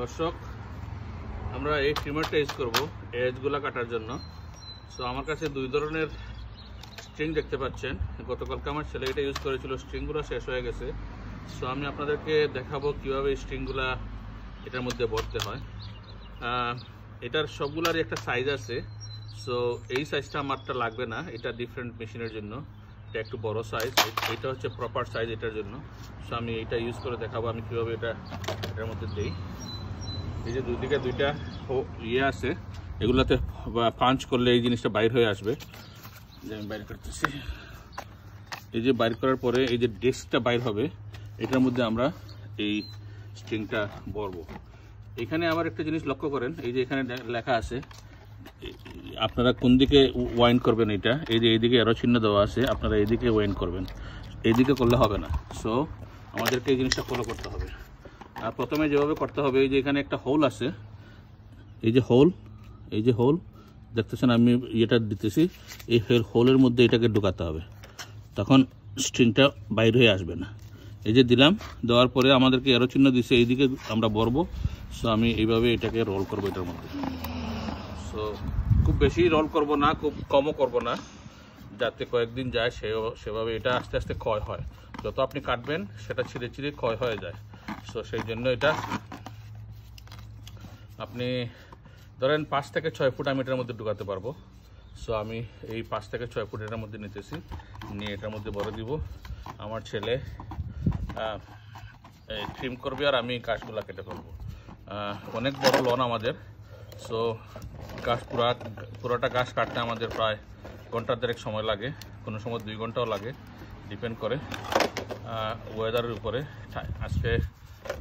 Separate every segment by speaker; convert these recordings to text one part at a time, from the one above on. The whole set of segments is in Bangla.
Speaker 1: দর্শক, আমরা এই ট্রিমারটা ইউজ করব এজগুলো কাটার জন্য। সো আমার কাছে দুই ধরনের স্ট্রিং দেখতে পাচ্ছেন। গতকালকে আমার ছেলে এটা ইউজ করেছিল স্ট্রিংগুলো শেষ হয়ে গেছে। সো আমি আপনাদেরকে দেখাবো কীভাবে স্ট্রিংগুলা এটার মধ্যে ভরতে হয়। এটার সবগুলারই একটা সাইজ আছে। সো এই সাইজটা আমারটা লাগবে না, এটা ডিফারেন্ট মেশিনের জন্য। এটা একটু বড় সাইজ এটা হচ্ছে প্রপার সাইজ এটার জন্য। সো আমি এটা ইউজ করে দেখাবো, আমি কীভাবে এটা এটার মধ্যে দিই। এই যে দুদিকে দুইটা ইয়ে আছে, এগুলাতে পাঞ্চ করলে এই জিনিসটা বাইর হয়ে আসবে। যে আমি বাইর করতেছি। এই যে বাইর করার পরে এই যে ডেস্কটা বাইর হবে, এটার মধ্যে আমরা এই স্ট্রিংটা বরবো এখানে আবার একটা জিনিস লক্ষ্য করেন, এই যে এখানে লেখা আছে, আপনারা কোন দিকে ওয়াইন করবেন এটা, এই যে এইদিকে এরো চিহ্ন দেওয়া আছে, আপনারা এইদিকে ওয়াইন করবেন। এইদিকে করলে হবে না। সো আমাদেরকে এই জিনিসটা ফলো করতে হবে। প্রথমে যেভাবে করতে হবে, এই যে এখানে একটা হোল আছে। এই যে হোল এই যে হোল দেখতেছেন আমি ইয়েটা দিতেছি, এই হোলের মধ্যে এটাকে ঢুকাতে হবে। তখন স্ট্রিংটা বাইর হয়ে আসবে না। এই যে দিলাম, দেওয়ার পরে আমাদেরকে এরো চিহ্ন দিছে, এইদিকে আমরা বরবো। সো আমি এইভাবে এটাকে রোল করব এটার মধ্যে। সো খুব বেশি রোল করব না, খুব কমও করব না। যাতে কয়েকদিন যায় সে সেভাবে এটা আস্তে আস্তে ক্ষয় হয়। যত আপনি কাটবেন, সেটা ছিঁড়ে ছিঁড়ে ক্ষয় হয়ে যায়। সো সেই জন্য এটা আপনি ধরেন পাঁচ থেকে ছয় ফুট আমি এটার মধ্যে ঢুকাতে পারব। সো আমি এই পাঁচ থেকে ছয় ফুট এটার মধ্যে নিতেছি। নিয়ে এটার মধ্যে বড় দিব। আমার ছেলে ট্রিম করবে আর আমি গাছগুলা কেটে ফেলব। অনেক বড় লন আমাদের। সো গাছ পুরা, পুরোটা গাছ কাটতে আমাদের প্রায় ঘণ্টা দেড়েক সময় লাগে। কোনো সময় দুই ঘন্টাও লাগে। ডিপেন্ড করে ওয়েদারের উপরে। আজকে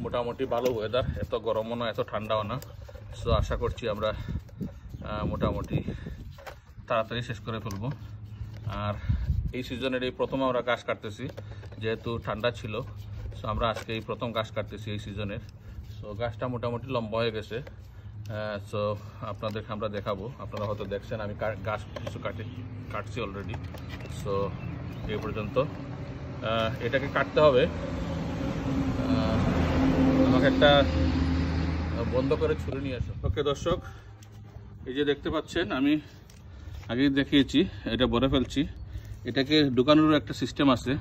Speaker 1: মোটামুটি ভালো ওয়েদার এত গরমও না, এত ঠান্ডাও না। সো আশা করছি আমরা মোটামুটি তাড়াতাড়ি শেষ করে ফেলব। আর এই সিজনের এই প্রথম আমরা গাছ কাটতেছি, যেহেতু ঠান্ডা ছিল সো আমরা আজকে এই প্রথম গাছ কাটতেছি এই সিজনের। সো গাছটা মোটামুটি লম্বা হয়ে গেছে। সো আপনাদেরকে আমরা দেখাবো। আপনারা হয়তো দেখছেন, আমি গাছ কিছু কাটে, কাটছি অলরেডি সো এই পর্যন্ত। এটাকে কাটতে হবে। আমাকে একটা বন্ধ করে ছুরি নিয়ে আসো ওকে দর্শক, এই যে দেখতে পাচ্ছেন, আমি আগে দেখিয়েছি, এটা ভরে ফেলছি। এটাকে ঢুকানোর একটা সিস্টেম আছে।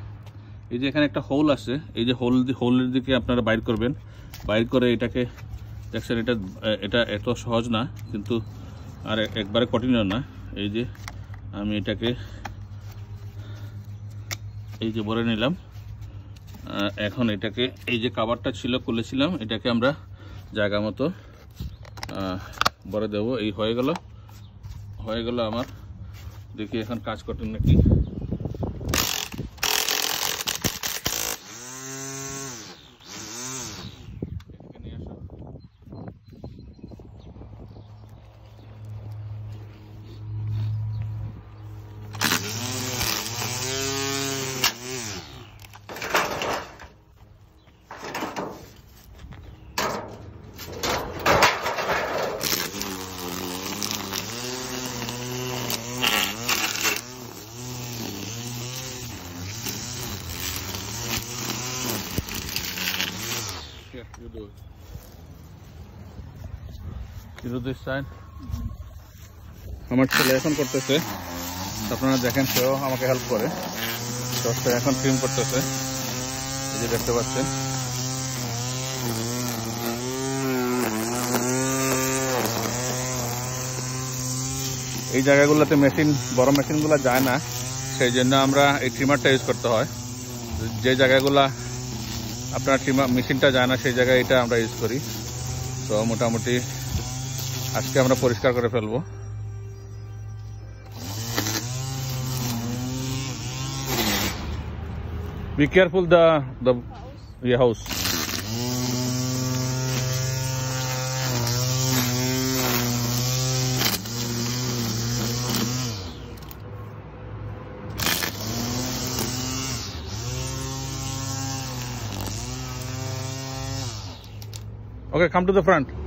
Speaker 1: এই যে এখানে একটা হোল আছে। এই যে হোল হোলের দিকে আপনারা বাইর করবেন। বাইর করে এটাকে দেখছেন, এটা এটা এত সহজ না, কিন্তু আর একবারে কঠিনও না। এই যে আমি এটাকে এই যে ভরে নিলাম। এখন এটাকে এই যে কাভারটা ছিল, খুলেছিলাম, এটাকে আমরা জায়গা মতো ভরে দেবো। এই হয়ে গেল। হয়ে গেল আমার। দেখি এখন কাজ করতেন নাকি? Here, you do it. You do this side. আমার ছেলে এখন করতেছে। আপনারা দেখেন সেও আমাকে হেল্প করে। এখন ক্রিম করতেছে। এই যে দেখতে পাচ্ছেন। এই জায়গাগুলোতে মেশিন বড় মেশিনগুলো যায় না। সেই জন্য আমরা এই ট্রিমারটা ইউজ করতে হয়। যে জায়গাগুলা আপনার ট্রিমার মেশিনটা যায় না সেই জায়গায় এটা আমরা ইউজ করি তো মোটামুটি আজকে আমরা পরিষ্কার করে ফেলব Be careful the the yeah, house. Okay, come to the front.